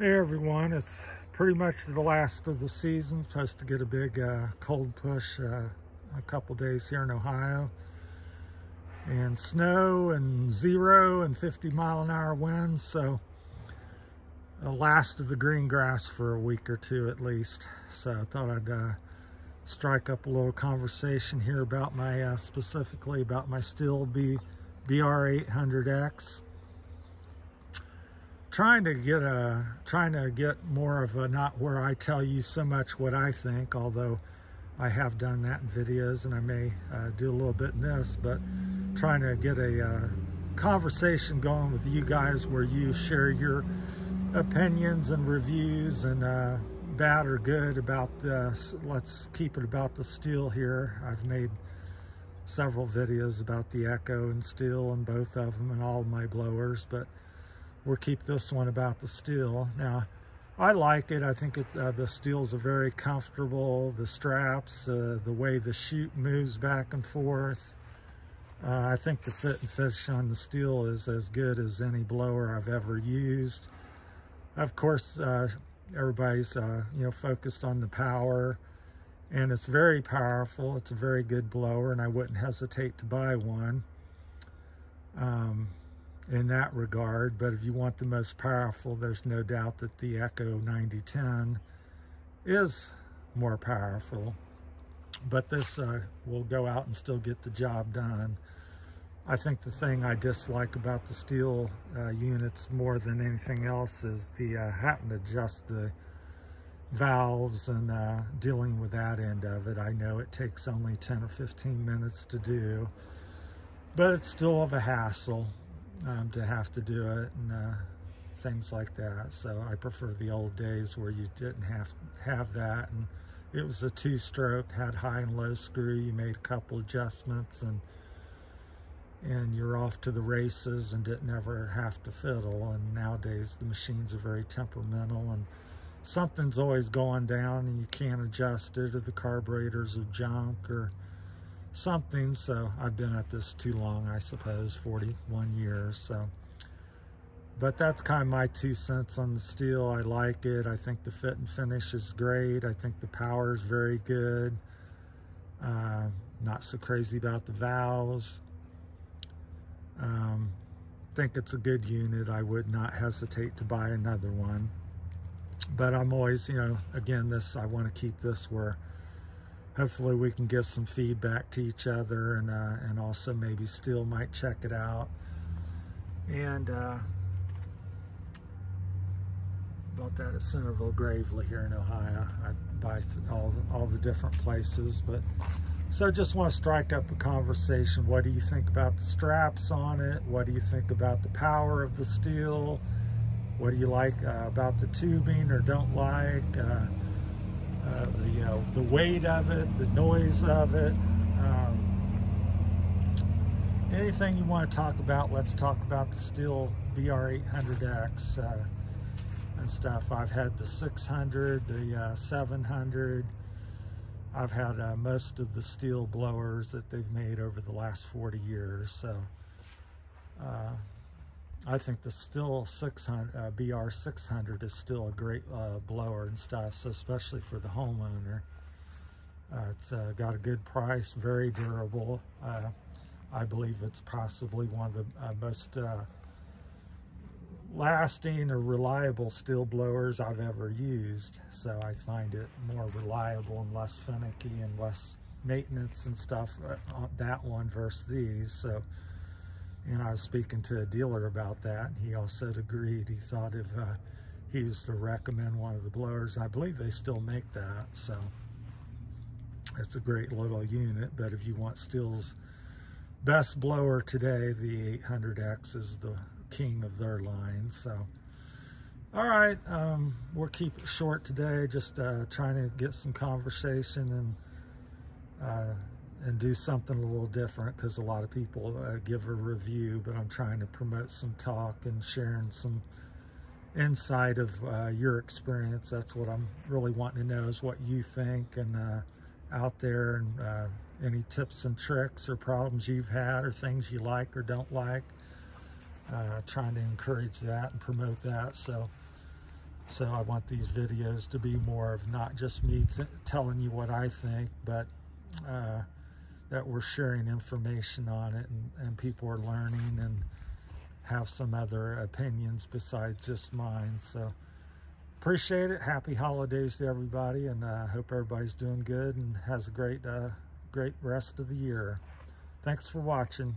Hey everyone, it's pretty much the last of the season. Supposed to get a big uh, cold push uh, a couple days here in Ohio. And snow and zero and 50 mile an hour winds. So the last of the green grass for a week or two at least. So I thought I'd uh, strike up a little conversation here about my, uh, specifically about my Stihl B BR800X trying to get a trying to get more of a not where I tell you so much what I think although I have done that in videos and I may uh, do a little bit in this but trying to get a uh, conversation going with you guys where you share your opinions and reviews and uh, bad or good about this let's keep it about the Stihl here. I've made several videos about the Echo and Stihl and both of them and all my blowers but we'll keep this one about the Stihl. Now, I like it. I think it's, uh, the Stihls are very comfortable. The straps, uh, the way the chute moves back and forth. Uh, I think the fit and finish on the Stihl is as good as any blower I've ever used. Of course, uh, everybody's uh, you know focused on the power, and it's very powerful. It's a very good blower, and I wouldn't hesitate to buy one. Um, in that regard. But if you want the most powerful, there's no doubt that the Echo 9010 is more powerful. But this uh, will go out and still get the job done. I think the thing I dislike about the Stihl uh, units more than anything else is the uh, having to adjust the valves and uh, dealing with that end of it. I know it takes only 10 or 15 minutes to do, but it's still of a hassle um, to have to do it and uh, things like that. So I prefer the old days where you didn't have have that and it was a two-stroke, had high and low screw. You made a couple adjustments and and you're off to the races and didn't ever have to fiddle. And nowadays the machines are very temperamental and something's always going down and you can't adjust it or the carburetors are junk or something. So I've been at this too long, I suppose, 41 years. So, but that's kind of my two cents on the Stihl. I like it. I think the fit and finish is great. I think the power is very good. Uh, not so crazy about the valves. Um, think it's a good unit. I would not hesitate to buy another one. But I'm always, you know, again, this, I want to keep this where hopefully we can give some feedback to each other and uh, and also maybe Stihl might check it out. And uh, bought that at Centerville Gravely here in Ohio. I buy all all the different places but so just want to strike up a conversation. What do you think about the straps on it? What do you think about the power of the Stihl? what do you like uh, about the tubing or don't like uh, the, uh, the weight of it, the noise of it. Um, anything you want to talk about, let's talk about the Stihl BR800X uh, and stuff. I've had the 600, the uh, 700. I've had uh, most of the Stihl blowers that they've made over the last 40 years. So uh, I think the Stihl 600 uh, BR 600 is still a great uh, blower and stuff, so especially for the homeowner. Uh, it's uh, got a good price, very durable. Uh, I believe it's possibly one of the uh, most lasting or reliable Stihl blowers I've ever used. So I find it more reliable and less finicky and less maintenance and stuff on that one versus these. So and I was speaking to a dealer about that, and he also agreed. He thought if uh, he was to recommend one of the blowers, I believe they still make that, so it's a great little unit. But if you want Stihl's best blower today, the 800X is the king of their line. So, all right, um, we'll keep it short today, just uh, trying to get some conversation and uh, and do something a little different because a lot of people uh, give a review, but I'm trying to promote some talk and sharing some insight of uh, your experience. That's what I'm really wanting to know is what you think and uh, out there and uh, any tips and tricks or problems you've had or things you like or don't like. Uh, trying to encourage that and promote that. So So I want these videos to be more of not just me telling you what I think, but uh, that we're sharing information on it and, and people are learning and have some other opinions besides just mine. So appreciate it. Happy holidays to everybody and I uh, hope everybody's doing good and has a great, uh, great rest of the year. Thanks for watching.